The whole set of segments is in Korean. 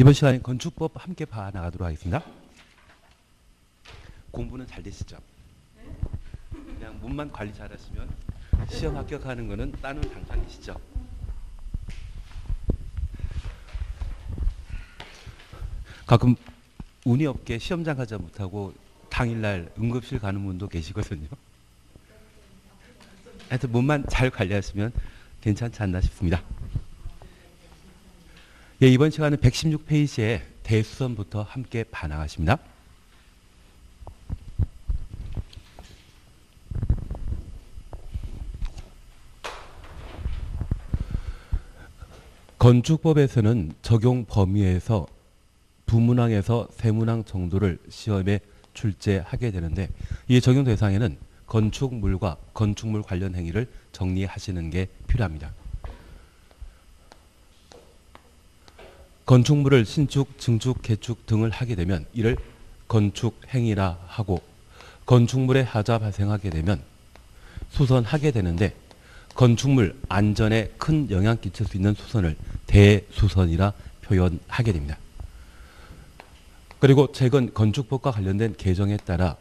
이번 시간에 건축법 함께 봐 나가도록 하겠습니다. 공부는 잘 되시죠? 그냥 몸만 관리 잘 하시면 시험 합격하는 거는 따는 당상이시죠? 가끔 운이 없게 시험장 가지 못하고 당일날 응급실 가는 분도 계시거든요. 하여튼 몸만 잘 관리하시면 괜찮지 않나 싶습니다. 예, 이번 시간은 116페이지에 대수선부터 함께 반항하십니다. 건축법에서는 적용 범위에서 부문항에서 세문항 정도를 시험에 출제하게 되는데 이 적용 대상에는 건축물과 건축물 관련 행위를 정리하시는 게 필요합니다. 건축물을 신축, 증축, 개축 등을 하게 되면 이를 건축 행위라 하고 건축물의 하자 발생하게 되면 수선하게 되는데 건축물 안전에 큰 영향 끼칠 수 있는 수선을 대수선이라 표현하게 됩니다. 그리고 최근 건축법과 관련된 개정에 따라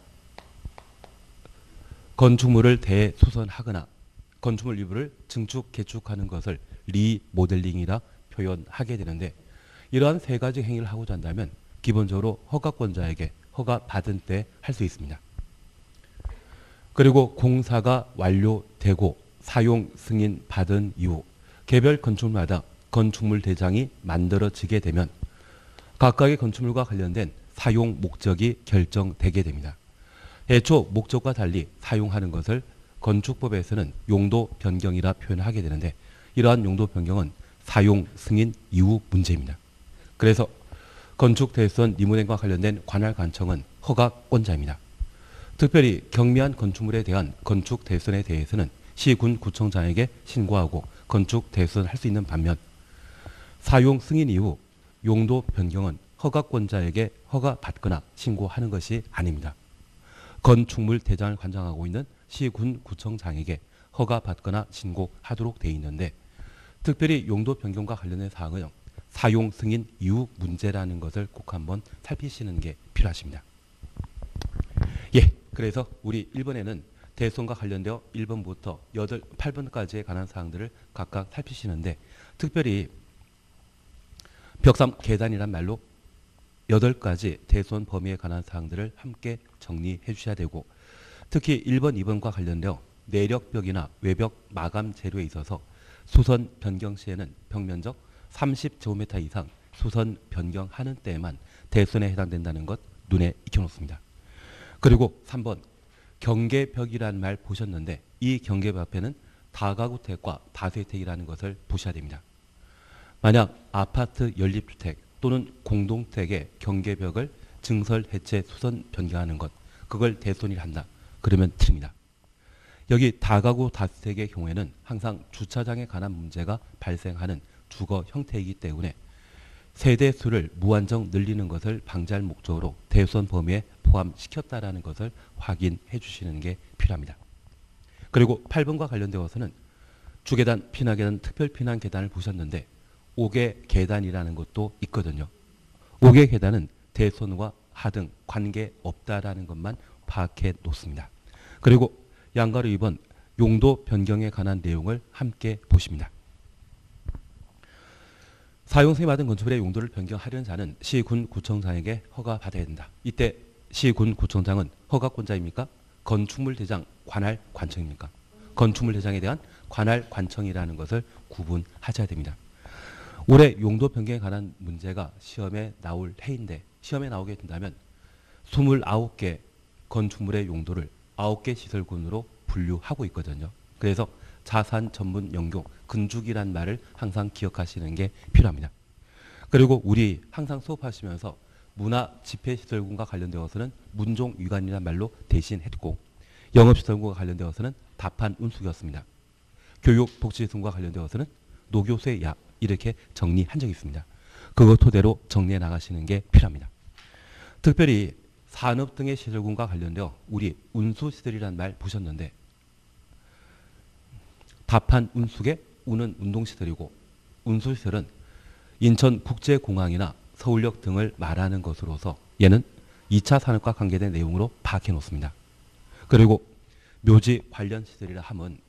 건축물을 대수선하거나 건축물 일부를 증축, 개축하는 것을 리모델링이라 표현하게 되는데 이러한 세 가지 행위를 하고자 한다면 기본적으로 허가권자에게 허가 받은 때 할 수 있습니다. 그리고 공사가 완료되고 사용 승인 받은 이후 개별 건축물마다 건축물 대장이 만들어지게 되면 각각의 건축물과 관련된 사용 목적이 결정되게 됩니다. 애초 목적과 달리 사용하는 것을 건축법에서는 용도 변경이라 표현하게 되는데 이러한 용도 변경은 사용 승인 이후 문제입니다. 그래서 건축 대선 리모델과 관련된 관할 관청은 허가권자입니다. 특별히 경미한 건축물에 대한 건축 대선에 대해서는 시군 구청장에게 신고하고 건축 대선할 수 있는 반면 사용 승인 이후 용도 변경은 허가권자에게 허가받거나 신고하는 것이 아닙니다. 건축물 대장을 관장하고 있는 시군 구청장에게 허가받거나 신고하도록 되어 있는데 특별히 용도 변경과 관련된 사항은 사용 승인 이후 문제라는 것을 꼭 한번 살피시는 게 필요하십니다. 예, 그래서 우리 1번에는 대선과 관련되어 1번부터 8, 8번까지에 관한 사항들을 각각 살피시는데 특별히 벽삼 계단이란 말로 8가지 대선 범위에 관한 사항들을 함께 정리해 주셔야 되고 특히 1번, 2번과 관련되어 내력벽이나 외벽 마감 재료에 있어서 수선 변경 시에는 벽면적 30제곱미터 이상 수선 변경하는 때에만 대선에 해당된다는 것 눈에 익혀놓습니다. 그리고 3번 경계벽이라는 말 보셨는데 이 경계벽 앞에는 다가구택과 다세택이라는 것을 보셔야 됩니다. 만약 아파트 연립주택 또는 공동택의 경계벽을 증설, 해체, 수선 변경하는 것 그걸 대손이라 한다. 그러면 틀립니다. 여기 다가구 다세택의 경우에는 항상 주차장에 관한 문제가 발생하는 주거 형태이기 때문에 세대 수를 무한정 늘리는 것을 방지할 목적으로 대선 범위에 포함시켰다라는 것을 확인해 주시는 게 필요합니다. 그리고 8번과 관련되어서는 주계단, 피난계단, 특별피난 계단을 보셨는데 5개 계단이라는 것도 있거든요. 5개 계단은 대선과 하등 관계 없다라는 것만 파악해 놓습니다. 그리고 양가로 2번 용도 변경에 관한 내용을 함께 보십니다. 사용승인 받은 건축물의 용도를 변경하려는 자는 시군 구청장에게 허가 받아야 된다. 이때 시군 구청장은 허가권자입니까? 건축물 대장 관할 관청입니까? 건축물 대장에 대한 관할 관청이라는 것을 구분하셔야 됩니다. 올해 용도 변경에 관한 문제가 시험에 나올 해인데 시험에 나오게 된다면 29개 건축물의 용도를 9개 시설군으로 분류하고 있거든요. 그래서 자산 전문 연경 근죽이란 말을 항상 기억하시는 게 필요합니다. 그리고 우리 항상 수업하시면서 문화 집회시설군과 관련되어서는 문종 위관이라는 말로 대신했고 영업시설군과 관련되어서는 답한 운수였습니다. 교육 복지시설군과 관련되어서는 노교수의 야 이렇게 정리한 적이 있습니다. 그것 토대로 정리해 나가시는 게 필요합니다. 특별히 산업 등의 시설군과 관련되어 우리 운수시설이라는 말 보셨는데 답한 운숙의 운은 운동시설이고 운수시설은 인천국제공항이나 서울역 등을 말하는 것으로서 얘는 2차 산업과 관계된 내용으로 파악해 놓습니다. 그리고 묘지 관련 시설이라 함은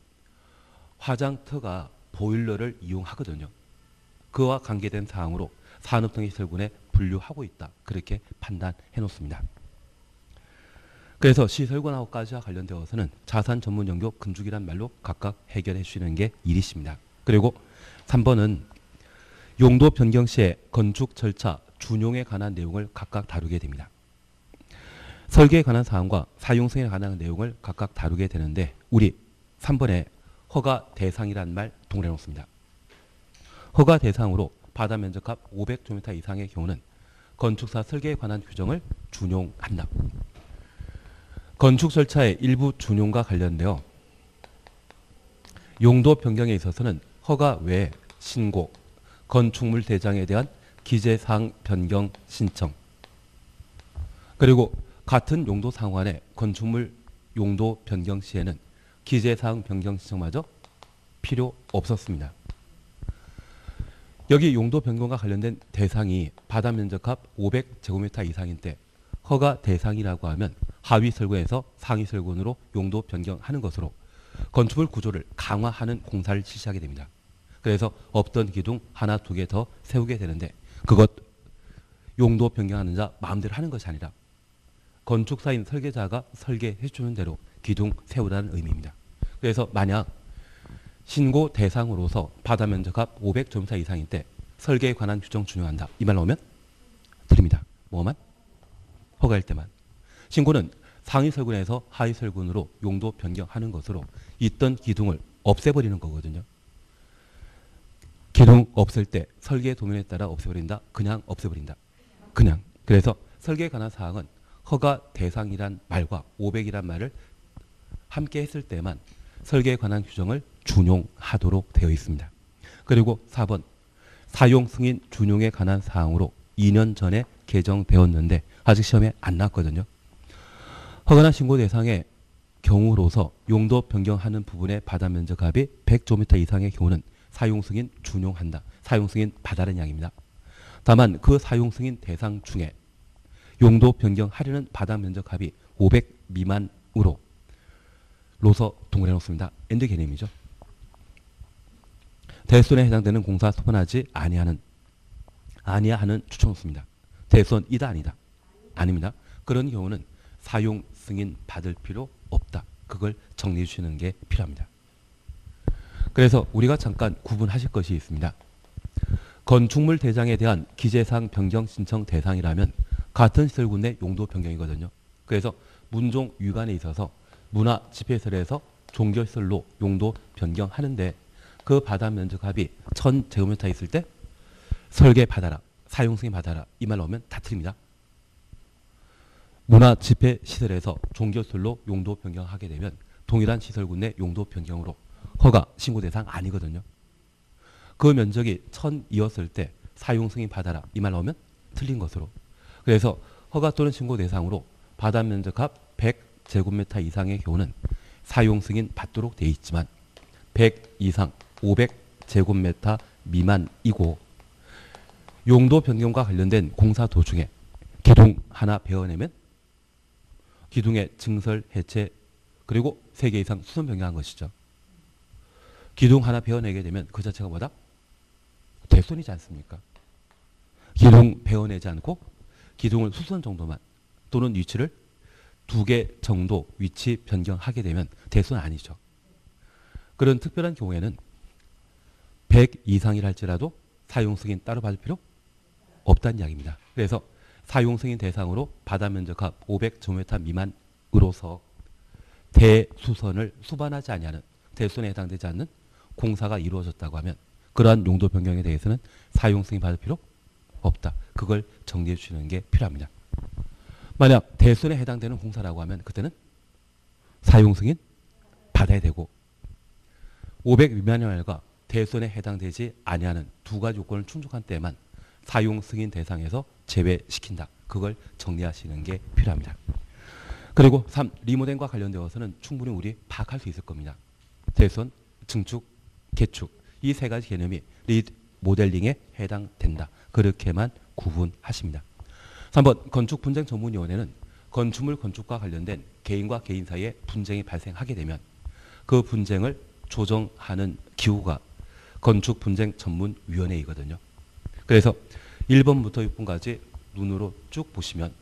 화장터가 보일러를 이용하거든요. 그와 관계된 사항으로 산업 등의 시설군에 분류하고 있다. 그렇게 판단해 놓습니다. 그래서 시설관하고까지와 관련되어서는 자산 전문 연구 건축이란 말로 각각 해결해 주시는 게 일이십니다. 그리고 3번은 용도 변경 시에 건축 절차 준용에 관한 내용을 각각 다루게 됩니다. 설계에 관한 사항과 사용성에 관한 내용을 각각 다루게 되는데 우리 3번에 허가 대상이란 말 동일해 놓습니다. 허가 대상으로 바다 면적합 500제곱미터 이상의 경우는 건축사 설계에 관한 규정을 준용한다. 건축 절차의 일부 준용과 관련되어 용도 변경에 있어서는 허가 외에 신고, 건축물 대장에 대한 기재사항 변경 신청 그리고 같은 용도 상환의 건축물 용도 변경 시에는 기재사항 변경 신청마저 필요 없었습니다. 여기 용도 변경과 관련된 대상이 바다 면적합 500제곱미터 이상인 때 허가 대상이라고 하면 하위 설군에서 상위 설군으로 용도 변경하는 것으로 건축물 구조를 강화하는 공사를 실시하게 됩니다. 그래서 없던 기둥 하나 두 개 더 세우게 되는데 그것 용도 변경하는 자 마음대로 하는 것이 아니라 건축사인 설계자가 설계해 주는 대로 기둥 세우라는 의미입니다. 그래서 만약 신고 대상으로서 바다 면적합 500제곱미터 이상일 때 설계에 관한 규정 준용한다. 이 말 나오면 드립니다. 뭐만? 허가일 때만. 신고는 상위 설군에서 하위 설군으로 용도 변경하는 것으로 있던 기둥을 없애버리는 거거든요. 기둥 없을 때 설계 도면에 따라 없애버린다. 그냥 없애버린다. 그냥. 그래서 설계에 관한 사항은 허가 대상이란 말과 500이란 말을 함께 했을 때만 설계에 관한 규정을 준용하도록 되어 있습니다. 그리고 4번 사용 승인 준용에 관한 사항으로 2년 전에 개정되었는데 아직 시험에 안 났거든요. 허가나 신고 대상의 경우로서 용도 변경하는 부분의 바다 면적합이 100제곱미터 이상의 경우는 사용 승인 준용한다. 사용 승인 받아라는 양입니다. 다만 그 사용 승인 대상 중에 용도 변경하려는 바다 면적합이 500 미만으로 로서 동그래 놓습니다. 엔드 개념이죠. 대손에 해당되는 공사 소판하지 아니하는 아니야 하는 추천 없습니다. 대손이다 아니다. 아닙니다. 그런 경우는 사용 승인 받을 필요 없다. 그걸 정리해 주시는 게 필요합니다. 그래서 우리가 잠깐 구분하실 것이 있습니다. 건축물 대장에 대한 기재상 변경 신청 대상이라면 같은 시설군 내 용도 변경이거든요. 그래서 문종 위반에 있어서 문화 집회시설에서 종교시설로 용도 변경하는데 그 바다 면적합이 1000제곱미터 있을 때 설계 받아라, 사용 승인 받아라 이 말 나오면 다 틀립니다. 문화 집회 시설에서 종교시설로 용도 변경하게 되면 동일한 시설군 내 용도 변경으로 허가 신고 대상 아니거든요. 그 면적이 1000이었을 때 사용 승인 받아라 이 말 나오면 틀린 것으로. 그래서 허가 또는 신고 대상으로 바다 면적합 100제곱미터 이상의 경우는 사용 승인 받도록 돼 있지만 100 이상 500제곱미터 미만이고 용도 변경과 관련된 공사 도중에 기둥 하나 베어내면 기둥의 증설 해체 그리고 세개 이상 수선 변경한 것이죠. 기둥 하나 베어내게 되면 그 자체가 뭐다? 대손이지 않습니까? 기둥 베어내지 않고 기둥을 수선 정도만 또는 위치를 두 개 정도 위치 변경하게 되면 대손 아니죠. 그런 특별한 경우에는 100 이상이라 할지라도 사용 승인 따로 받을 필요 없다는 이야기입니다. 그래서 사용 승인 대상으로 바다 면적합 500제곱미터 미만으로서 대수선을 수반하지 아니하는 대수선에 해당되지 않는 공사가 이루어졌다고 하면 그러한 용도 변경에 대해서는 사용 승인 받을 필요 없다. 그걸 정리해 주시는 게 필요합니다. 만약 대수선에 해당되는 공사라고 하면 그때는 사용 승인 받아야 되고 500 미만의 말과 대손에 해당되지 아니하는 두 가지 요건을 충족한 때만 사용 승인 대상에서 제외시킨다. 그걸 정리하시는 게 필요합니다. 그리고 3. 리모델과 관련되어서는 충분히 우리 파악할 수 있을 겁니다. 대손, 증축, 개축 이 세 가지 개념이 리모델링에 해당된다. 그렇게만 구분하십니다. 3번 건축 분쟁 전문위원회는 건축물 건축과 관련된 개인과 개인 사이에 분쟁이 발생하게 되면 그 분쟁을 조정하는 기구가 건축 분쟁 전문위원회이거든요. 그래서 1번부터 6번까지 눈으로 쭉 보시면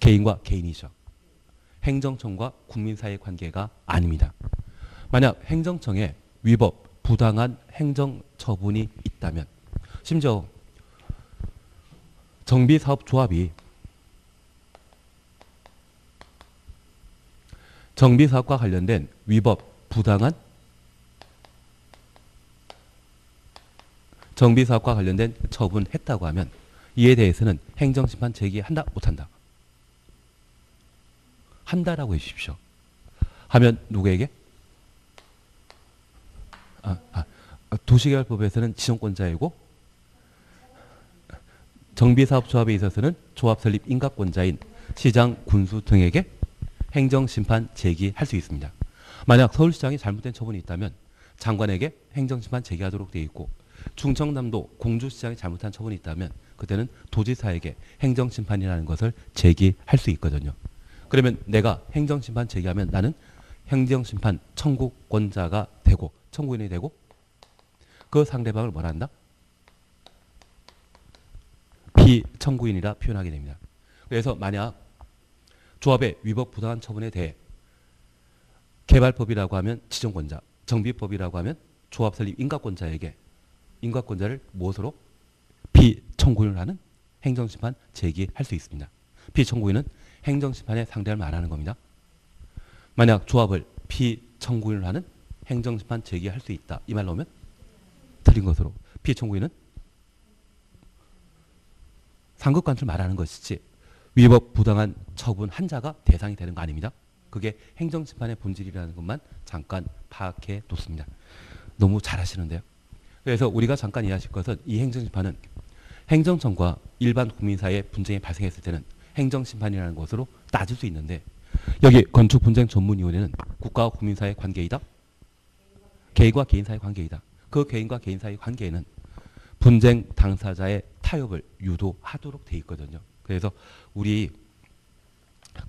개인과 개인이죠. 행정청과 국민 사이의 관계가 아닙니다. 만약 행정청에 위법, 부당한 행정 처분이 있다면 심지어 정비사업조합이 정비사업과 관련된 위법, 부당한 정비사업과 관련된 처분했다고 하면 이에 대해서는 행정심판 제기한다 못한다. 한다라고 해주십시오. 하면 누구에게? 아, 아, 도시개발법에서는 지정권자이고 정비사업조합에 있어서는 조합 설립 인가권자인 시장, 군수 등에게 행정심판 제기할 수 있습니다. 만약 서울시장이 잘못된 처분이 있다면 장관에게 행정심판 제기하도록 되어 있고 충청남도 공주시장이 잘못한 처분이 있다면 그때는 도지사에게 행정심판이라는 것을 제기할 수 있거든요. 그러면 내가 행정심판 제기하면 나는 행정심판 청구권자가 되고 청구인이 되고 그 상대방을 뭐라 한다? 비청구인이라 표현하게 됩니다. 그래서 만약 조합의 위법 부당한 처분에 대해 개발법이라고 하면 지정권자, 정비법이라고 하면 조합 설립 인가권자에게 인가권자를 무엇으로 비 청구인을 하는 행정심판 제기할 수 있습니다. 비청구인은 행정심판에 상대할 만하는 겁니다. 만약 조합을 비청구인을 하는 행정심판 제기할 수 있다. 이 말로 하면 틀린 것으로 비청구인은 상급관을 말하는 것이지 위법 부당한 처분 한 자가 대상이 되는 거 아닙니다. 그게 행정심판의 본질이라는 것만 잠깐 파악해 뒀습니다. 너무 잘하시는데요. 그래서 우리가 잠깐 이해하실 것은 이 행정심판은 행정청과 일반 국민 사이에 분쟁이 발생했을 때는 행정심판이라는 것으로 따질 수 있는데 여기 건축분쟁 전문위원회는 국가와 국민 사이의 관계이다. 개인과 개인 사이의 관계이다. 그 개인과 개인 사이의 관계에는 분쟁 당사자의 타협을 유도하도록 돼 있거든요. 그래서 우리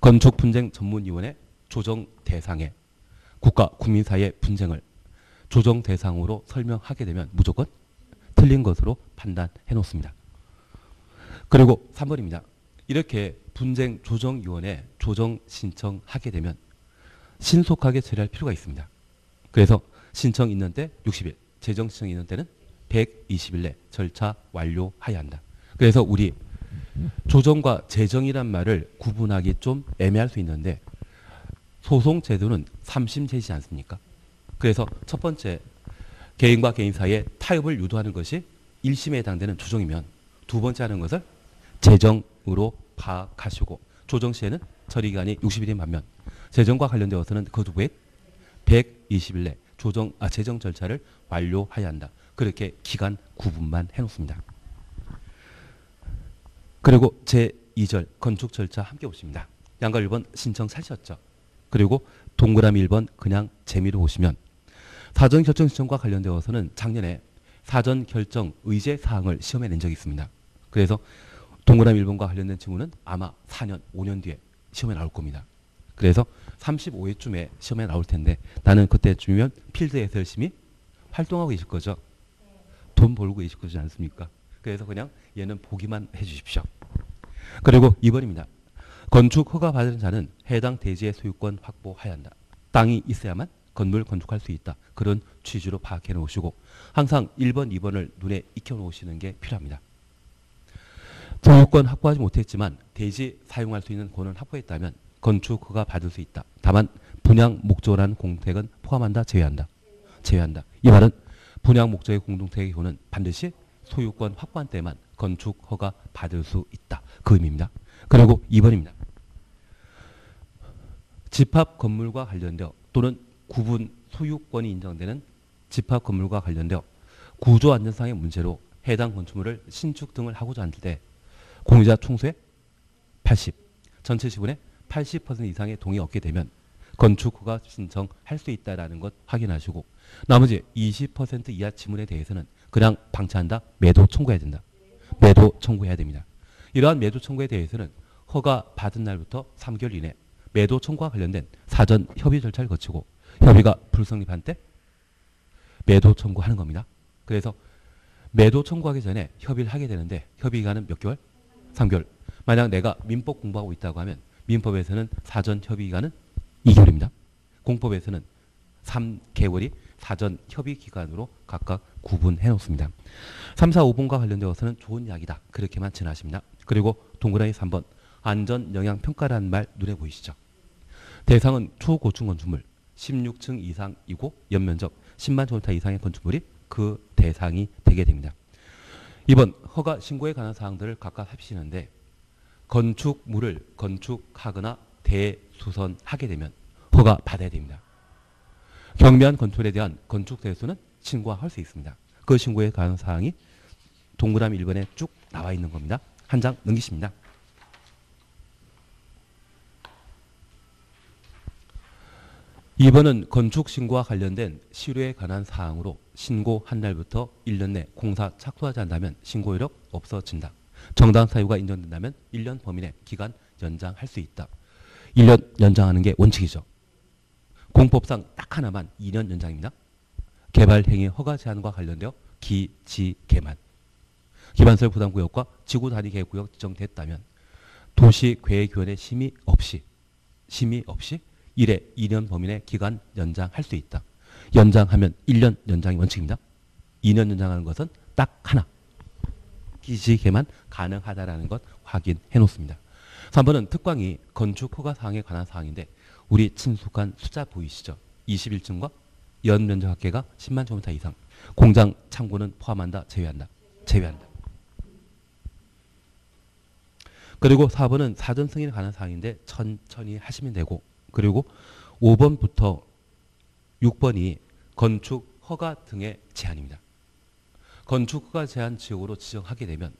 건축분쟁 전문위원회 조정 대상에 국가 국민 사이의 분쟁을 조정 대상으로 설명하게 되면 무조건 틀린 것으로 판단해 놓습니다. 그리고 3번입니다. 이렇게 분쟁 조정위원회 조정 신청하게 되면 신속하게 처리할 필요가 있습니다. 그래서 신청 있는 때 60일, 재정 신청 있는 때는 120일 내 절차 완료해야 한다. 그래서 우리 조정과 재정이란 말을 구분하기 좀 애매할 수 있는데 소송 제도는 삼심제시지 않습니까? 그래서 첫 번째 개인과 개인 사이에 타협을 유도하는 것이 1심에 해당되는 조정이면 두 번째 하는 것을 재정으로 파악하시고 조정 시에는 처리 기간이 60일인 반면 재정과 관련되어서는 그 두부에 120일 내 조정 아 재정 절차를 완료해야 한다. 그렇게 기간 구분만 해놓습니다. 그리고 제 2절 건축 절차 함께 보십니다. 양가 1번 신청 사셨죠. 그리고 동그라미 1번 그냥 재미로 보시면 사전 결정 신청과 관련되어서는 작년에 사전 결정 의제 사항을 시험에 낸 적이 있습니다. 그래서 동그라미 1번과 관련된 친구는 아마 4년, 5년 뒤에 시험에 나올 겁니다. 그래서 35회쯤에 시험에 나올 텐데 나는 그때쯤이면 필드에서 열심히 활동하고 계실 거죠. 돈 벌고 계실 거지 않습니까? 그래서 그냥 얘는 보기만 해 주십시오. 그리고 2번입니다. 건축 허가 받은 자는 해당 대지의 소유권 확보해야 한다. 땅이 있어야만 건물 건축할 수 있다. 그런 취지로 파악해 놓으시고 항상 1번, 2번을 눈에 익혀 놓으시는 게 필요합니다. 소유권 확보하지 못했지만 대지 사용할 수 있는 권을 확보했다면 건축 허가 받을 수 있다. 다만 분양 목적이라는 공택은 포함한다, 제외한다. 제외한다. 이 말은 분양 목적의 공동택의 경우는 반드시 소유권 확보한 때만 건축 허가 받을 수 있다. 그 의미입니다. 그리고 2번입니다. 집합 건물과 관련되어 또는 구분 소유권이 인정되는 집합 건물과 관련되어 구조 안전상의 문제로 해당 건축물을 신축 등을 하고자 할 때 공유자 총수의 80, 전체 지분의 80% 이상의 동의 얻게 되면 건축 허가 신청할 수 있다라는 것 확인하시고 나머지 20% 이하 지분에 대해서는 그냥 방치한다. 매도 청구해야 된다. 매도 청구해야 됩니다. 이러한 매도 청구에 대해서는 허가 받은 날부터 3개월 이내 매도 청구와 관련된 사전 협의 절차를 거치고 협의가 불성립한 때 매도 청구하는 겁니다. 그래서 매도 청구하기 전에 협의를 하게 되는데 협의 기간은 몇 개월? 3개월. 만약 내가 민법 공부하고 있다고 하면 민법에서는 사전 협의 기간은 2개월입니다. 공법에서는 3개월이 사전 협의 기간으로 각각 구분해 놓습니다. 3, 4, 5번과 관련되어서는 좋은 이야기다. 그렇게만 지나십니다. 그리고 동그라미 3번 안전 영향 평가라는 말 눈에 보이시죠? 대상은 초고층 건축물 16층 이상이고 연면적 10만 제곱미터 이상의 건축물이 그 대상이 되게 됩니다. 이번 허가 신고에 관한 사항들을 각각 합시는데 건축물을 건축하거나 대수선하게 되면 허가 받아야 됩니다. 경미한 건축에 대한 건축 대수는 신고할 수 있습니다. 그 신고에 관한 사항이 동그라미 1번에 쭉 나와 있는 겁니다. 한 장 넘기십니다. 2번은 건축 신고와 관련된 실효에 관한 사항으로 신고 한 날부터 1년 내 공사 착수하지 않다면 신고 이력 없어진다. 정당 사유가 인정된다면 1년 범위 내 기간 연장할 수 있다. 1년 연장하는 게 원칙이죠. 공법상 딱 하나만 2년 연장입니다. 개발 행위 허가 제한과 관련되어 기지 개만 기반설 부담구역과 지구 단위 계획구역 지정됐다면 도시 계획위원회 심의 없이 심의 없이 1회 2년 범위 내 기간 연장할 수 있다. 연장하면 1년 연장이 원칙입니다. 2년 연장하는 것은 딱 하나. 기지개만 가능하다라는 것 확인해 놓습니다. 3번은 특광이 건축 허가 사항에 관한 사항인데 우리 친숙한 숫자 보이시죠? 21층과 연 면적 합계가 10만 제곱미터 이상. 공장 창고는 포함한다, 제외한다. 제외한다. 그리고 4번은 사전 승인에 관한 사항인데 천천히 하시면 되고 그리고 5번부터 6번이 건축 허가 등의 제한입니다. 건축 허가 제한 지역으로 지정하게 되면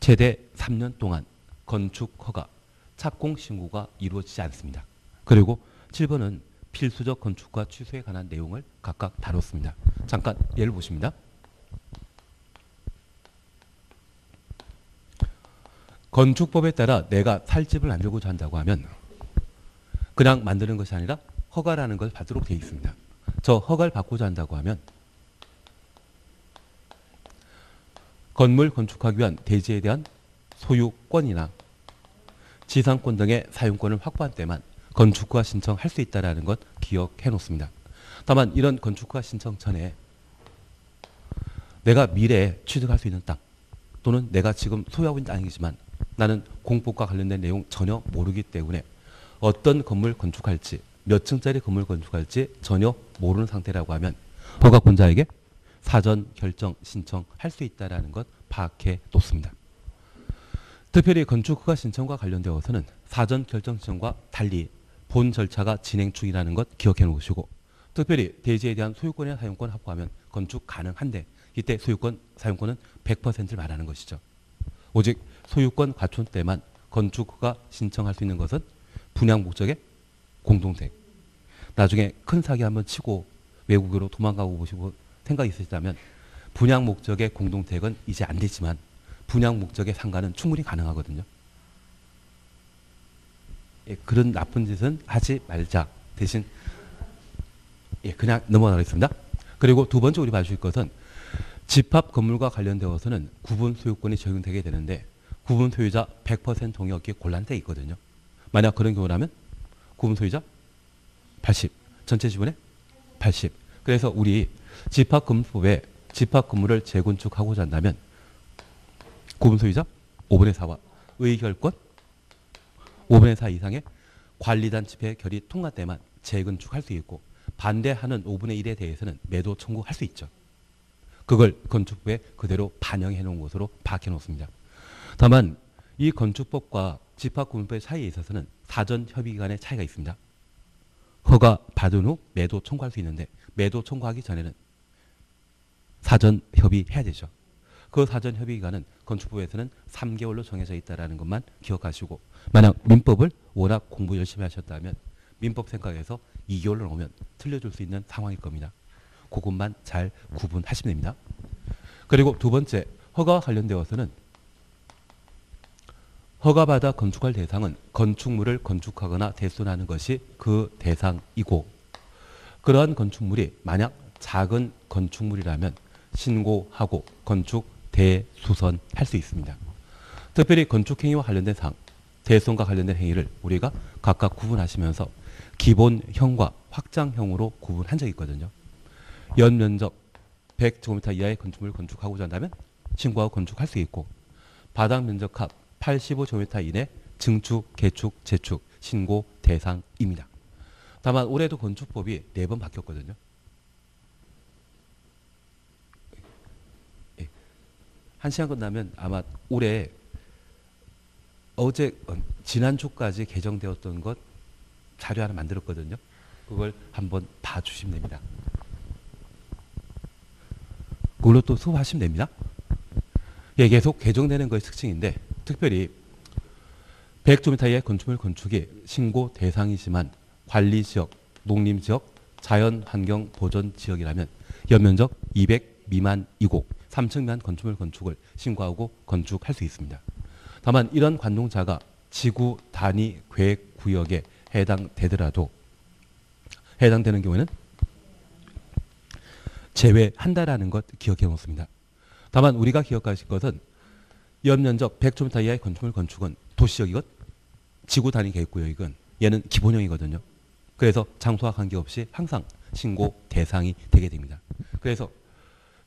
최대 3년 동안 건축 허가 착공 신고가 이루어지지 않습니다. 그리고 7번은 필수적 건축과 취소에 관한 내용을 각각 다뤘습니다. 잠깐 예를 보십니다. 건축법에 따라 내가 살 집을 만들고자 한다고 하면 그냥 만드는 것이 아니라 허가라는 걸 받도록 되어 있습니다. 저 허가를 받고자 한다고 하면 건물 건축하기 위한 대지에 대한 소유권이나 지상권 등의 사용권을 확보한 때만 건축허가 신청할 수 있다는 것 기억해 놓습니다. 다만 이런 건축허가 신청 전에 내가 미래에 취득할 수 있는 땅 또는 내가 지금 소유하고 있는 땅이지만 나는 공법과 관련된 내용 전혀 모르기 때문에 어떤 건물 건축할지 몇 층짜리 건물 건축할지 전혀 모르는 상태라고 하면 허가권자에게 사전 결정 신청할 수 있다라는 것 파악해 놓습니다. 특별히 건축허가 신청과 관련되어서는 사전 결정 신청과 달리 본 절차가 진행 중이라는 것 기억해 놓으시고 특별히 대지에 대한 소유권이나 사용권 확보하면 건축 가능한데 이때 소유권 사용권은 100%를 말하는 것이죠. 오직 소유권 과촌 때만 건축허가 신청할 수 있는 것은 분양 목적의 공동택. 나중에 큰 사기 한번 치고 외국으로 도망가고 보시고 생각이 있으시다면 분양 목적의 공동택은 이제 안 되지만 분양 목적의 상가는 충분히 가능하거든요. 예, 그런 나쁜 짓은 하지 말자. 대신 예, 그냥 넘어가겠습니다. 그리고 두 번째 우리 봐주실 것은 집합 건물과 관련되어서는 구분 소유권이 적용되게 되는데 구분 소유자 100% 동의 없기 곤란돼 있거든요. 만약 그런 경우라면 구분 소유자 80, 전체 지분의 80. 그래서 우리 집합 건물법에 집합 건물을 재건축하고자 한다면 구분 소유자 5분의 4와 의결권 5분의 4 이상의 관리단 집회 결의 통과 때만 재건축할 수 있고 반대하는 5분의 1에 대해서는 매도 청구할 수 있죠. 그걸 건축부에 그대로 반영해 놓은 것으로 박혀 놓습니다. 다만 이 건축법과 집합구분법의 차이에 있어서는 사전 협의 기간의 차이가 있습니다. 허가 받은 후 매도 청구할 수 있는데 매도 청구하기 전에는 사전 협의해야 되죠. 그 사전 협의 기간은 건축부에서는 3개월로 정해져 있다는 것만 기억하시고 만약 민법을 워낙 공부 열심히 하셨다면 민법 생각에서 2개월로 오면 틀려줄 수 있는 상황일 겁니다. 그것만 잘 구분하시면 됩니다. 그리고 두 번째 허가와 관련되어서는 허가받아 건축할 대상은 건축물을 건축하거나 대손하는 것이 그 대상이고 그러한 건축물이 만약 작은 건축물이라면 신고하고 건축 대수선할 수 있습니다. 특별히 건축행위와 관련된 사항, 대손과 관련된 행위를 우리가 각각 구분하시면서 기본형과 확장형으로 구분한 적이 있거든요. 연면적 100제곱미터 이하의 건축물을 건축하고자 한다면 신고하고 건축할 수 있고 바닥 면적합 85제곱미터 이내 증축, 개축, 재축, 신고 대상입니다. 다만 올해도 건축법이 네 번 바뀌었거든요. 예. 한 시간 끝나면 아마 올해 어제 어, 지난주까지 개정되었던 것 자료 하나 만들었거든요. 그걸 한번 봐주시면 됩니다. 그걸로 또 수업하시면 됩니다. 예, 계속 개정되는 것이 특징인데 특별히 100조미터의 건축물 건축이 신고 대상이지만 관리 지역, 농림 지역, 자연 환경 보전 지역이라면 연면적 200 미만이고 3층 미만 건축물 건축을 신고하고 건축할 수 있습니다. 다만 이런 관동자가 지구 단위 계획 구역에 해당되더라도 해당되는 경우에는 제외한다라는 것 기억해 놓습니다. 다만 우리가 기억하실 것은 연면적 100km 이하의 건축물 건축은 도시역이건 지구 단위 계획구역이건 얘는 기본형이거든요. 그래서 장소와 관계없이 항상 신고 대상이 되게 됩니다. 그래서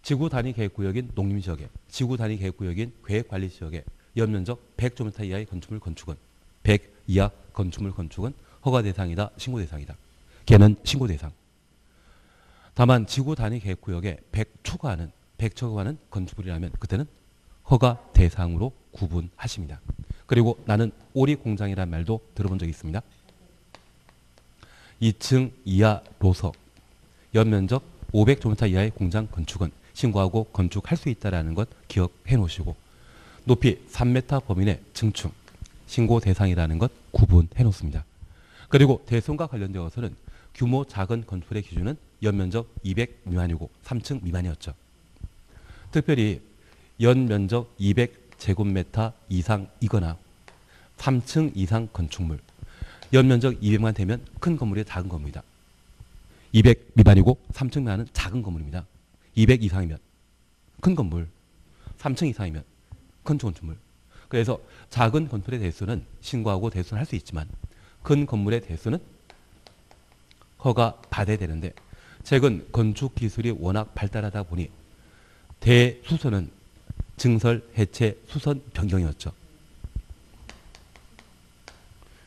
지구 단위 계획구역인 농림지역에 지구 단위 계획구역인 계획관리지역에 연면적 100km 이하의 건축물 건축은 100 이하 건축물 건축은 허가 대상이다, 신고 대상이다. 걔는 신고 대상. 다만 지구 단위 계획구역에 100 초과하는 100 초과하는 건축물이라면 그때는 허가 대상으로 구분하십니다. 그리고 나는 오리 공장이라는 말도 들어본 적이 있습니다. 2층 이하로서 연면적 500제곱미터 이하의 공장 건축은 신고하고 건축할 수 있다는 것 기억해 놓으시고 높이 3m 범위 내 증축 신고 대상이라는 것 구분해 놓습니다. 그리고 대손과 관련되어서는 규모 작은 건축의 기준은 연면적 200 미만이고 3층 미만이었죠. 특별히 연면적 200제곱미터 이상이거나 3층 이상 건축물 연면적 200만 되면 큰 건물이 작은 겁니다. 200 미만이고 3층 미만은 작은 건물입니다. 200 이상이면 큰 건물, 3층 이상이면 큰 건축물. 그래서 작은 건물의 대수는 신고하고 대수는 할 수 있지만 큰 건물의 대수는 허가 받아야 되는데 최근 건축 기술이 워낙 발달하다 보니 대수선은 증설, 해체, 수선 변경이었죠.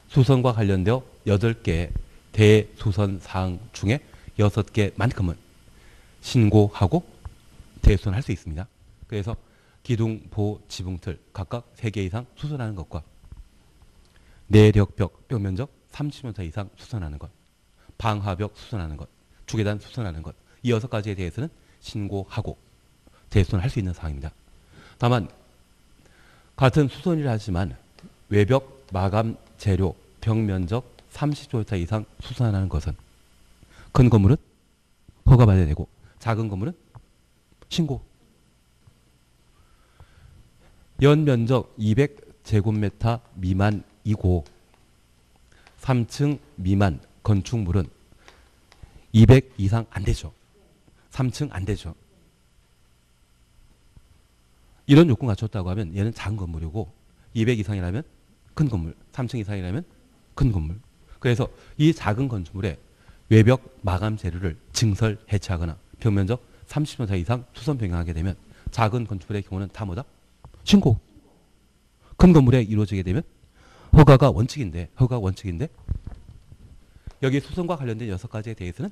수선과 관련되어 8개 대수선 사항 중에 6개만큼은 신고하고 대수선할 수 있습니다. 그래서 기둥, 보, 지붕틀 각각 3개 이상 수선하는 것과 내력벽, 벽면적 30m 이상 수선하는 것, 방화벽 수선하는 것, 주계단 수선하는 것, 이 여섯 가지에 대해서는 신고하고 대수선할 수 있는 사항입니다. 다만 같은 수선이라 하지만 외벽 마감 재료 벽면적 30m 이상 수선하는 것은 큰 건물은 허가받아야 되고 작은 건물은 신고. 연면적 200제곱미터 미만 이고 3층 미만 건축물은 200 이상 안 되죠. 3층 안 되죠. 이런 요건 갖췄다고 하면 얘는 작은 건물이고 200 이상이라면 큰 건물, 3층 이상이라면 큰 건물. 그래서 이 작은 건축물에 외벽 마감 재료를 증설 해체하거나 벽면적 30m 이상 수선 변경하게 되면 작은 건축물의 경우는 다 뭐다? 신고. 큰 건물에 이루어지게 되면 허가가 원칙인데 허가 원칙인데 여기 수선과 관련된 여섯 가지에 대해서는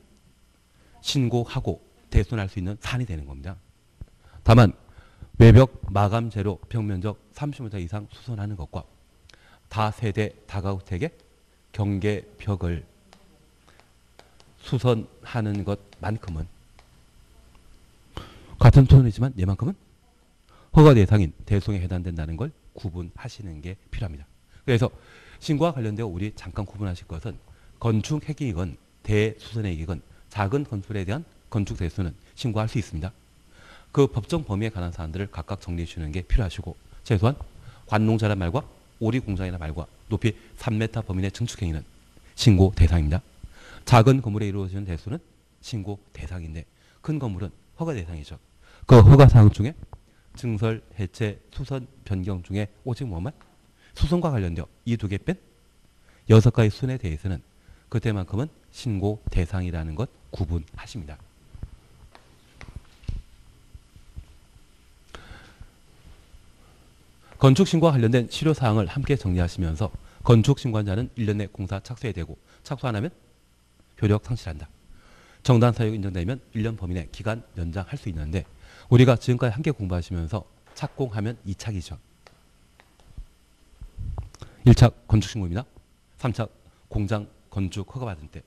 신고하고 대손할 수 있는 산이 되는 겁니다. 다만 외벽 마감 재료 벽면적 30m 이상 수선하는 것과 다세대 다가구택의 경계벽을 수선하는 것만큼은 같은 토론이지만 얘만큼은 허가 대상인 대송에 해당된다는 걸 구분하시는 게 필요합니다. 그래서 신고와 관련되어 우리 잠깐 구분하실 것은 건축 핵이건 대수선 핵이건 작은 건물에 대한 건축 대수는 신고할 수 있습니다. 그 법정 범위에 관한 사안들을 각각 정리해 주는 게 필요하시고 최소한 관농자란 말과 오리 공장이나 말과 높이 3m 범위 내 증축 행위는 신고 대상입니다. 작은 건물에 이루어지는 대수는 신고 대상인데 큰 건물은 허가 대상이죠. 그 허가 사항 중에 증설, 해체, 수선, 변경 중에 오직 뭐만 수선과 관련되어 이 두 개 뺀 여섯 가지 순에 대해서는 그때만큼은 신고 대상이라는 것 구분하십니다. 건축신고와 관련된 실효사항을 함께 정리하시면서 건축신고자는 1년 내 공사 착수해야 되고 착수 안 하면 효력 상실한다. 정당 사유가 인정되면 1년 범위 내 기간 연장할 수 있는데 우리가 지금까지 함께 공부하시면서 착공하면 2착이죠. 1착 건축신고입니다. 3착 공장 건축 허가받은 때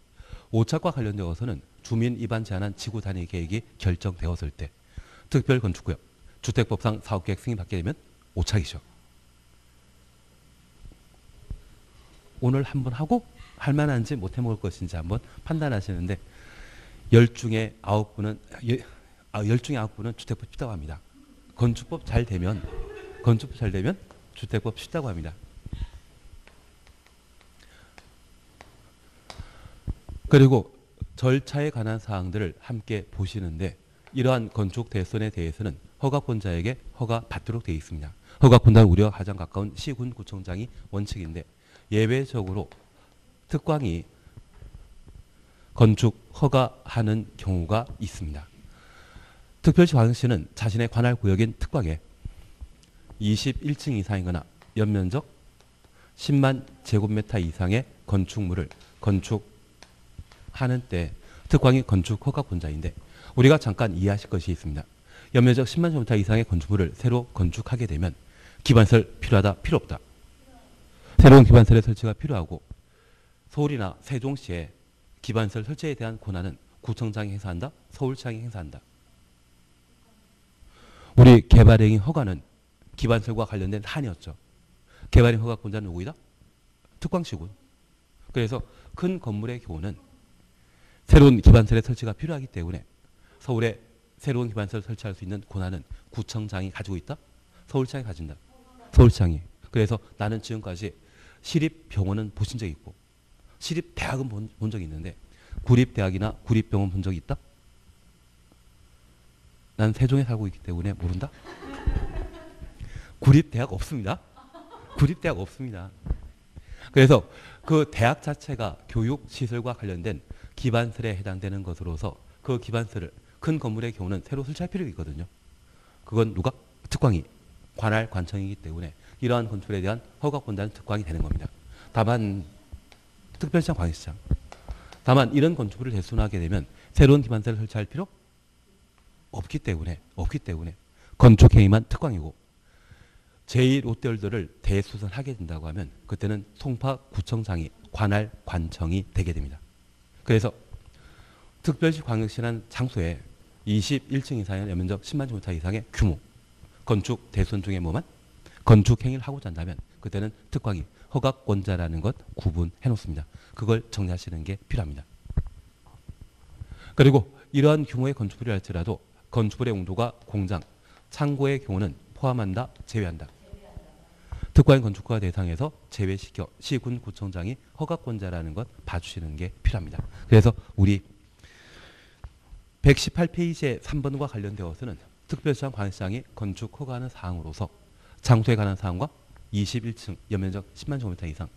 5착과 관련되어서는 주민 입안 제한한 지구 단위 계획이 결정되었을 때 특별 건축구역 주택법상 사업계획 승인받게 되면 5착이죠. 오늘 한번 하고 할 만한지 못 해먹을 것인지 한번 판단하시는데 열 중에 아홉 분은 아, 열 중에 아홉 분은 주택법 쉽다고 합니다. 건축법 잘 되면 건축법 잘 되면 주택법 쉽다고 합니다. 그리고 절차에 관한 사항들을 함께 보시는데 이러한 건축 대선에 대해서는 허가권자에게 허가 받도록 되어 있습니다. 허가권자는 우리와 가장 가까운 시군 구청장이 원칙인데 예외적으로 특광이 건축 허가하는 경우가 있습니다. 특별시 광역시는 자신의 관할 구역인 특광에 21층 이상이거나 연면적 10만 제곱미터 이상의 건축물을 건축하는 때 특광이 건축 허가권자인데 우리가 잠깐 이해하실 것이 있습니다. 연면적 10만 제곱미터 이상의 건축물을 새로 건축하게 되면 기반설 필요하다 필요 없다. 새로운 기반설의 설치가 필요하고 서울이나 세종시에 기반설 설치에 대한 권한은 구청장이 행사한다, 서울시장이 행사한다. 우리 개발행위 허가는 기반설과 관련된 한이었죠. 개발행 허가권자는 누구이다? 특광시군. 그래서 큰 건물의 경우는 새로운 기반설의 설치가 필요하기 때문에 서울에 새로운 기반설을 설치할 수 있는 권한은 구청장이 가지고 있다? 서울시장이 가진다. 서울시장이. 그래서 나는 지금까지 시립병원은 보신 적이 있고 시립대학은 본, 본 적이 있는데 구립대학이나 구립병원 본 적이 있다? 난 세종에 살고 있기 때문에 모른다? 구립대학 없습니다. 구립대학 없습니다. 그래서 그 대학 자체가 교육시설과 관련된 기반설에 해당되는 것으로서 그 기반설을 큰 건물의 경우는 새로 설치할 필요가 있거든요. 그건 누가? 특광이 관할 관청이기 때문에 이러한 건축에 대한 허가 권자는 특광이 되는 겁니다. 다만 특별시장 광역시장 다만 이런 건축물을 대순하게 되면 새로운 기반설을 설치할 필요 없기 때문에 없기 때문에 건축 행위만 특광이고 제2 롯데월드를 대수선하게 된다고 하면 그때는 송파 구청장이 관할 관청이 되게 됩니다. 그래서 특별시 광역시라는 장소에 21층 이상의 연면적 10만 제곱미터 이상의 규모 건축 대선 중에 뭐만 건축 행위를 하고자 한다면 그때는 특광이 허가권자라는 것 구분해 놓습니다. 그걸 정리하시는 게 필요합니다. 그리고 이러한 규모의 건축물이 할지라도 건축물의 용도가 공장, 창고의 경우는 포함한다, 제외한다. 특과인 건축가 대상에서 제외시켜 시군 구청장이 허가권자라는 것 봐주시는 게 필요합니다. 그래서 우리 118페이지의 3번과 관련되어서는 특별시장 관시장이 건축 허가하는 사항으로서 장소에 관한 사항과 21층 연면적 10만 제곱미터 이상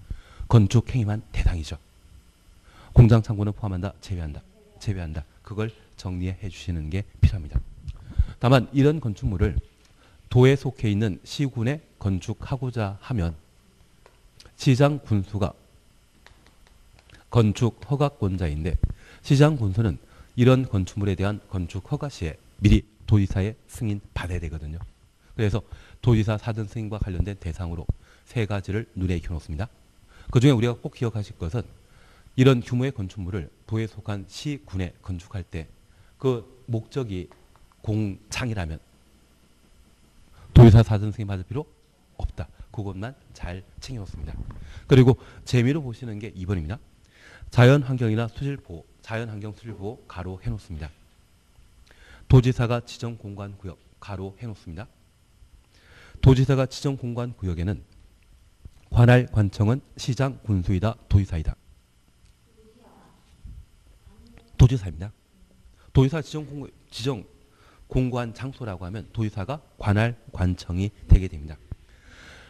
건축 행위만 대상이죠. 공장 창고는 포함한다, 제외한다, 제외한다. 그걸 정리해 주시는 게 필요합니다. 다만 이런 건축물을 도에 속해 있는 시군에 건축하고자 하면 시장 군수가 건축 허가권자인데 시장 군수는 이런 건축물에 대한 건축 허가 시에 미리 도지사의 승인 받아야 되거든요. 그래서 도지사 사전 승인과 관련된 대상으로 세 가지를 눈에 익혀놓습니다. 그 중에 우리가 꼭 기억하실 것은 이런 규모의 건축물을 도에 속한 시 군에 건축할 때 그 목적이 공창이라면 도지사 사전 승인 받을 필요 없다. 그것만 잘 챙겨놓습니다. 그리고 재미로 보시는 게 2번입니다. 자연환경이나 수질보호, 자연환경 수질보호 가로 해놓습니다. 도지사가 지정 공간 구역 가로 해놓습니다. 도지사가 지정 공간 구역에는 관할 관청은 시장 군수이다 도지사이다. 도지사입니다. 도지사 지정 공, 지정 공고한 장소라고 하면 도지사가 관할 관청이 되게 됩니다.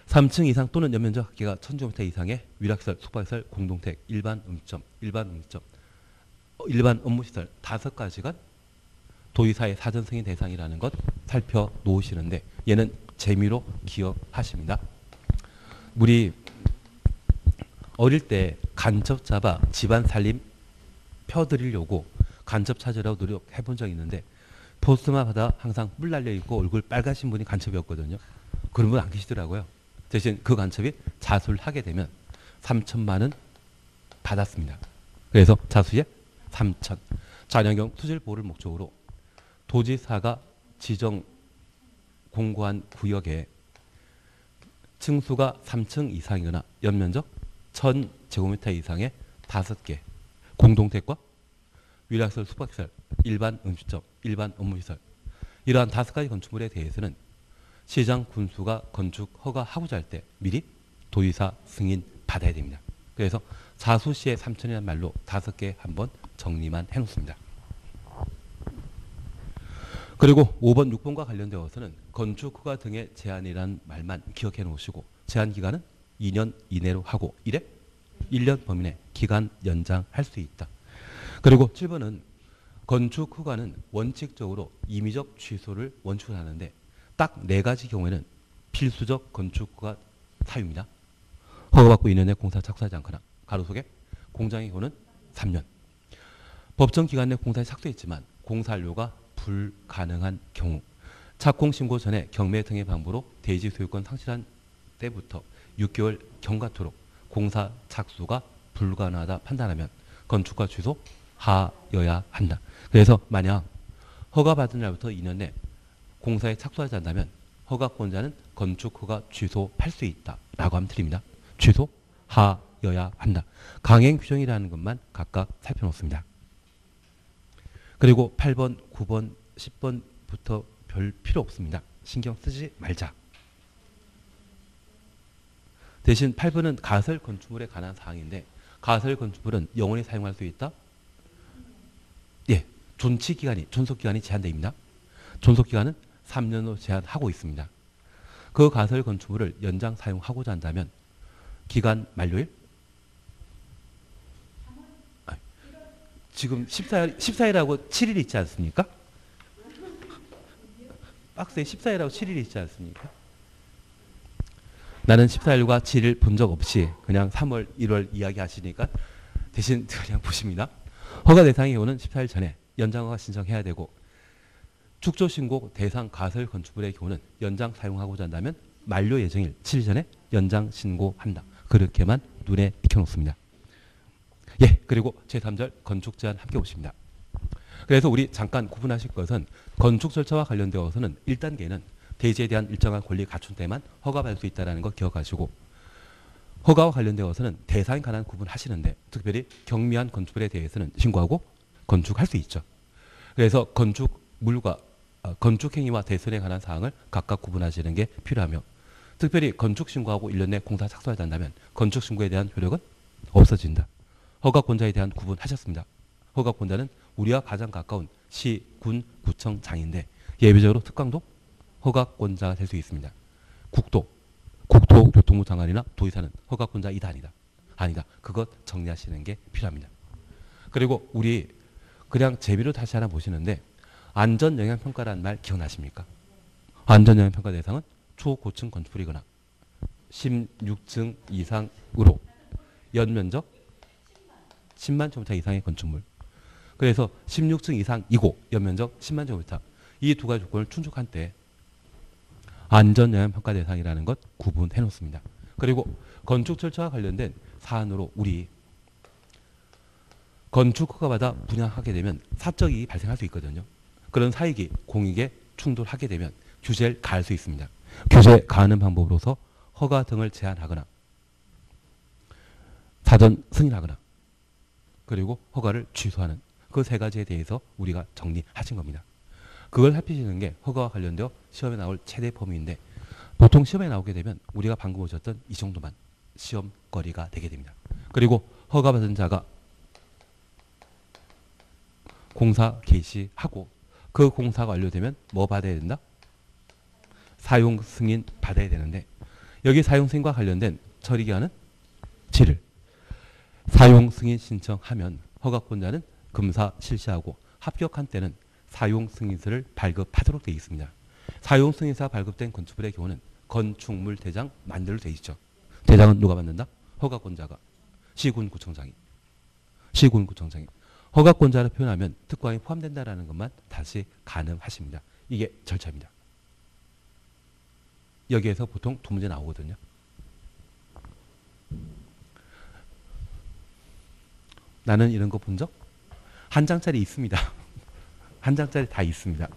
3층 이상 또는 연면적 합계가 1000제곱미터 이상의 위락시설, 숙박시설, 공동택, 일반 음점, 일반 음점, 어, 일반 업무시설 다섯 가지가 도의사의 사전 승인 대상이라는 것 살펴놓으시는데 얘는 재미로 기억하십니다. 우리 어릴 때 간첩 잡아 집안 살림 펴드리려고 간첩 찾으라고 노력해 본 적 있는데 포스트만 하다 항상 뿔 날려 있고 얼굴 빨가신 분이 간첩이었거든요. 그런 분 안 계시더라고요. 대신 그 간첩이 자수를 하게 되면 3천만 원 받았습니다. 그래서 자수에 3천. 자녀경 수질 보호를 목적으로 도지사가 지정 공고한 구역에 층수가 3층 이상이거나 연면적 1000제곱미터 이상의 5개 공동택과 위락시설, 숙박시설, 일반 음식점, 일반 업무시설 이러한 다섯 가지 건축물에 대해서는 시장 군수가 건축 허가하고자 할 때 미리 도의사 승인 받아야 됩니다. 그래서 사수시의 3천이라는 말로 다섯 개 한번 정리만 해놓습니다. 그리고 5번, 6번과 관련되어서는 건축 허가 등의 제한이라는 말만 기억해 놓으시고 제한 기간은 2년 이내로 하고 이래 1년 범위 내 기간 연장할 수 있다. 그리고 7번은 건축 허가는 원칙적으로 임의적 취소를 원칙으로 하는데 딱 네 가지 경우에는 필수적 건축 허가 사유입니다. 허가받고 2년 내 공사 착수하지 않거나 가로 속에 공장의 경우는 3년. 법정 기간 내 공사에 착수했지만 공사료가 불가능한 경우 착공 신고 전에 경매 등의 방법으로 대지 소유권 상실한 때부터 6개월 경과토록 공사 착수가 불가능하다 판단하면 건축가 취소 하여야 한다. 그래서 만약 허가받은 날부터 2년 내 공사에 착수하지 않다면 허가권자는 건축 허가 취소할 수 있다 라고 하면 드립니다. 취소하여야 한다. 강행 규정이라는 것만 각각 살펴놓습니다. 그리고 8번, 9번, 10번부터 별 필요 없습니다. 신경 쓰지 말자. 대신 8번은 가설 건축물에 관한 사항인데 가설 건축물은 영원히 사용할 수 있다? 예, 존치 기간이 존속 기간이 제한됩니다. 존속 기간은 3년으로 제한하고 있습니다. 그 가설 건축물을 연장 사용하고자 한다면 기간 만료일 지금 14일, 14일하고 7일 있지 않습니까? 박스에 14일하고 7일 있지 않습니까? 나는 14일과 7일 본 적 없이 그냥 3월, 1월 이야기 하시니까 대신 그냥 보십니다. 허가 대상의 경우는 14일 전에 연장허가 신청해야 되고 축조 신고 대상 가설 건축물의 경우는 연장 사용하고자 한다면 만료 예정일 7일 전에 연장 신고한다. 그렇게만 눈에 익혀놓습니다. 예, 그리고 제3절 건축 제한 함께 보십니다. 그래서 우리 잠깐 구분하실 것은 건축 절차와 관련되어서는 1단계는 대지에 대한 일정한 권리 갖춘 때만 허가받을 수 있다는 거 기억하시고 허가와 관련되어서는 대상에 관한 구분하시는데 특별히 경미한 건축물에 대해서는 신고하고 건축할 수 있죠. 그래서 건축물과 어, 건축 행위와 대선에 관한 사항을 각각 구분하시는 게 필요하며 특별히 건축 신고하고 1년 내 공사 착수하지 않다면 건축 신고에 대한 효력은 없어진다. 허가권자에 대한 구분하셨습니다. 허가권자는 우리와 가장 가까운 시, 군, 구청, 장인데 예비적으로 특강도 허가권자가 될 수 있습니다. 국도, 국토교통부 장관이나 도의사는 허가권자 이다 아니다. 아니다. 그것 정리하시는 게 필요합니다. 그리고 우리 그냥 재미로 다시 하나 보시는데 안전영향평가라는 말 기억나십니까? 안전영향평가 대상은 초고층 건축물이거나 16층 이상으로 연면적 10만 제곱미터 이상의 건축물. 그래서 16층 이상이고 연면적 10만 제곱미터 이 두 가지 조건을 충족한 때 안전영향 평가 대상이라는 것 구분해 놓습니다. 그리고 건축 절차와 관련된 사안으로 우리 건축 허가받아 분양하게 되면 사적 이익이 발생할 수 있거든요. 그런 사익이 공익에 충돌하게 되면 규제를 가할 수 있습니다. 규제 가하는 방법으로서 허가 등을 제한하거나 사전 승인하거나 그리고 허가를 취소하는 그 세 가지에 대해서 우리가 정리하신 겁니다. 그걸 살피시는 게 허가와 관련되어 시험에 나올 최대 범위인데 보통 시험에 나오게 되면 우리가 방금 보셨던 이 정도만 시험거리가 되게 됩니다. 그리고 허가받은 자가 공사 개시하고 그 공사가 완료되면 뭐 받아야 된다? 사용 승인 받아야 되는데 여기 사용 승인과 관련된 처리 기한은 7일. 사용 승인 신청하면 허가권자는 검사 실시하고 합격한 때는 사용 승인서를 발급하도록 되어 있습니다. 사용 승인서 발급된 건축물의 경우는 건축물 대장 만들로 되어 있죠. 대장은 누가 만든다? 허가권자가 시군구청장이 시군구청장이 허가권자를 표현하면 특광이 포함된다라는 것만 다시 가능하십니다. 이게 절차입니다. 여기에서 보통 두 문제 나오거든요. 나는 이런 거 본 적? 한 장짜리 있습니다. 한 장짜리 다 있습니다.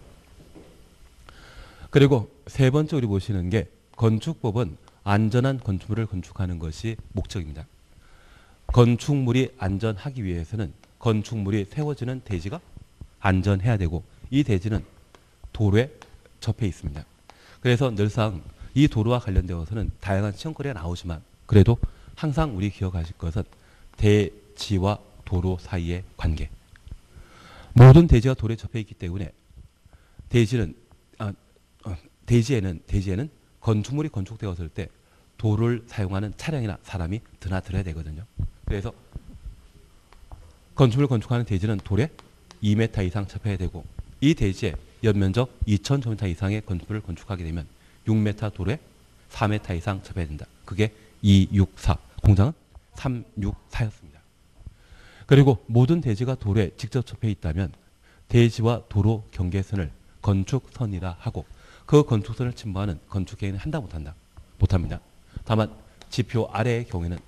그리고 세 번째 우리 보시는 게 건축법은 안전한 건축물을 건축하는 것이 목적입니다. 건축물이 안전하기 위해서는 건축물이 세워지는 대지가 안전해야 되고 이 대지는 도로에 접해 있습니다. 그래서 늘상 이 도로와 관련되어서는 다양한 시험거리가 나오지만 그래도 항상 우리 기억하실 것은 대지와 도로 사이의 관계. 모든 대지가 도로에 접해 있기 때문에 대지는 아, 어, 대지에는 대지에는 건축물이 건축되었을 때 도를 사용하는 차량이나 사람이 드나들어야 되거든요. 그래서 건축물 건축하는 대지는 돌에 2m 이상 접해야 되고 이 대지에 연면적 2,000제곱미터 이상의 건축물을 건축하게 되면 6m 돌에 4m 이상 접해야 된다. 그게 2, 6, 4. 공장은 3, 6, 4였습니다. 그리고 모든 대지가 돌에 직접 접해 있다면 대지와 도로 경계선을 건축선이라 하고 그 건축선을 침범하는 건축 계획은 한다 못한다. 못합니다. 다만 지표 아래의 경우에는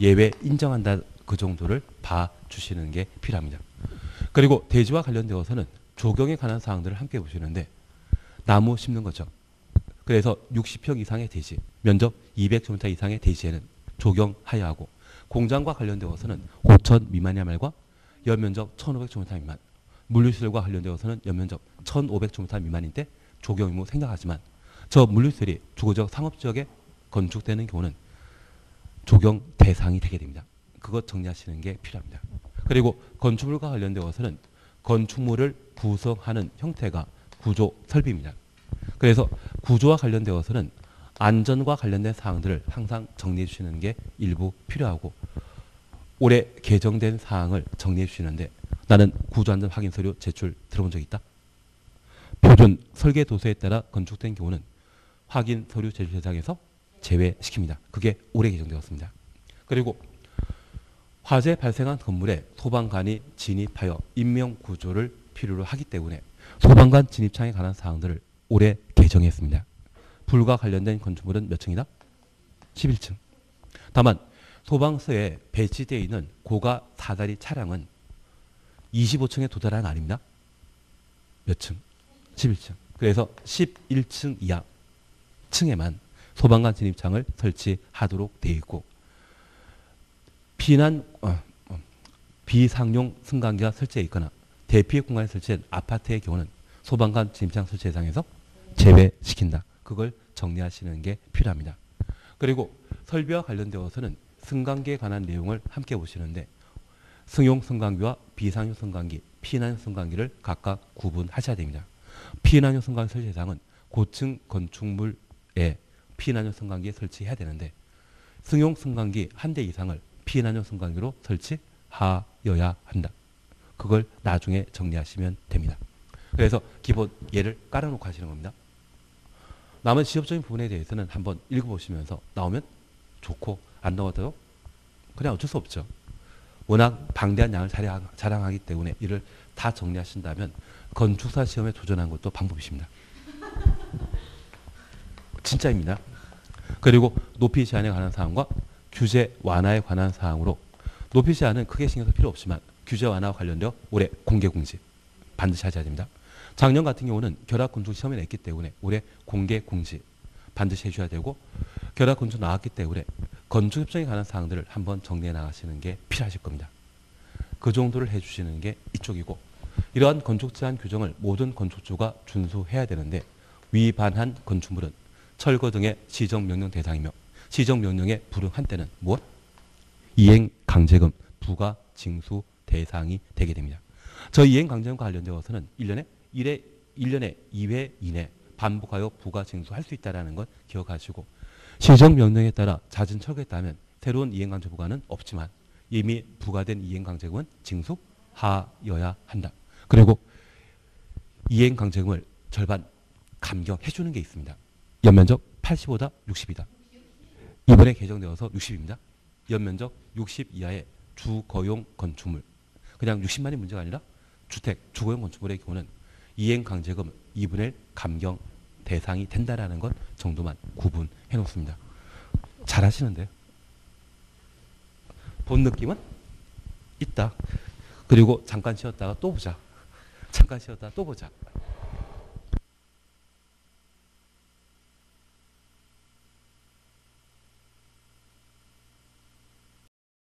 예외 인정한다 그 정도를 봐주시는 게 필요합니다. 그리고 대지와 관련되어서는 조경에 관한 사항들을 함께 보시는데 나무 심는 거죠. 그래서 60평 이상의 대지, 면적 200제곱미터 이상의 대지에는 조경하여 하고 공장과 관련되어서는 5천 미만이야 말과 연면적 1,500제곱미터 미만, 물류시설과 관련되어서는 연면적 1,500제곱미터 미만인 때 조경 의무 생략하지만 저 물류시설이 주거적 상업지역에 건축되는 경우는 조경 대상이 되게 됩니다. 그것 정리하시는 게 필요합니다. 그리고 건축물과 관련되어서는 건축물을 구성하는 형태가 구조 설비입니다. 그래서 구조와 관련되어서는 안전과 관련된 사항들을 항상 정리해 주시는 게 일부 필요하고 올해 개정된 사항을 정리해 주시는데 나는 구조안전 확인 서류 제출 들어본 적 있다? 표준 설계 도서에 따라 건축된 경우는 확인 서류 제출 대상에서 제외시킵니다. 그게 올해 개정되었습니다. 그리고 화재 발생한 건물에 소방관이 진입하여 인명 구조를 필요로 하기 때문에 소방관 진입창에 관한 사항들을 올해 개정했습니다. 불과 관련된 건축물은 몇 층이다? 11층. 다만 소방서에 배치되어 있는 고가 사다리 차량은 25층에 도달한 아닙니다. 몇 층? 11층. 그래서 11층 이하 층에만 소방관 진입창을 설치하도록 되어 있고 비난 어, 어, 비상용 승강기가 설치되어 있거나 대피해 공간에 설치된 아파트의 경우는 소방관 진입창 설치 대상에서 제외시킨다. 그걸 정리하시는 게 필요합니다. 그리고 설비와 관련되어서는 승강기에 관한 내용을 함께 보시는데 승용 승강기와 비상용 승강기, 피난용 승강기를 각각 구분하셔야 됩니다. 피난용 승강기 설치 대상은 고층 건축물에 피난용 승강기에 설치해야 되는데 승용 승강기 한 대 이상을 피난용 승강기로 설치하여야 한다. 그걸 나중에 정리하시면 됩니다. 그래서 기본 예를 깔아놓고 하시는 겁니다. 남은 지역적인 부분에 대해서는 한번 읽어보시면서 나오면 좋고 안 나와도 그냥 어쩔 수 없죠. 워낙 방대한 양을 자랑 하기 때문에 이를 다 정리하신다면 건축사 시험에 도전한 것도 방법이십니다. 진짜입니다. 그리고 높이 제한에 관한 사항과 규제 완화에 관한 사항으로 높이 제한은 크게 신경 쓸 필요 없지만 규제 완화와 관련되어 올해 공개 공지 반드시 하셔야 됩니다. 작년 같은 경우는 결합 건축 시험에 냈기 때문에 올해 공개 공지 반드시 해줘야 되고 결합 건축 나왔기 때문에 건축 협정에 관한 사항들을 한번 정리해 나가시는 게 필요하실 겁니다. 그 정도를 해주시는 게 이쪽이고 이러한 건축 제한 규정을 모든 건축주가 준수해야 되는데 위반한 건축물은 철거 등의 시정 명령 대상이며 시정명령에 불응한 때는 무엇? 이행 강제금 부가 징수 대상이 되게 됩니다. 저 이행 강제금과 관련되어서는 1년에 1회 1년에 2회 이내 반복하여 부가 징수할 수 있다라는 것 기억하시고 시정 명령에 따라 잦은 철거했다면 새로운 이행 강제 부과는 없지만 이미 부과된 이행 강제금은 징수하여야 한다. 그리고 이행 강제금을 절반 감경해 주는 게 있습니다. 연면적 80보다 60이다. 이번에 개정되어서 60입니다. 연면적 60 이하의 주거용 건축물. 그냥 60만이 문제가 아니라 주택, 주거용 건축물의 경우는 이행 강제금 2분의 1 감경 대상이 된다라는 것 정도만 구분해 놓습니다. 잘 하시는데요. 본 느낌은 있다. 그리고 잠깐 쉬었다가 또 보자. 잠깐 쉬었다가 또 보자.